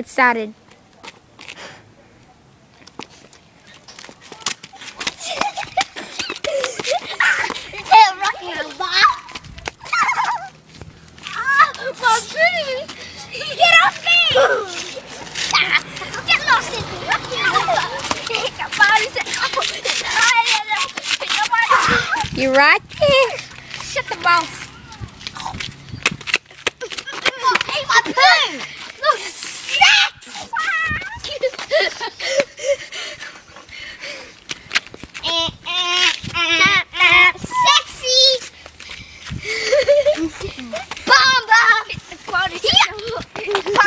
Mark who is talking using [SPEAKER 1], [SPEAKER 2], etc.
[SPEAKER 1] It started.
[SPEAKER 2] Hey, Rocky, I'm back. Ah, my food. Get off me. Ah, Get lost in the Rocky.
[SPEAKER 1] You right there. Shut the mouth.
[SPEAKER 2] Hey, my poo. Ah!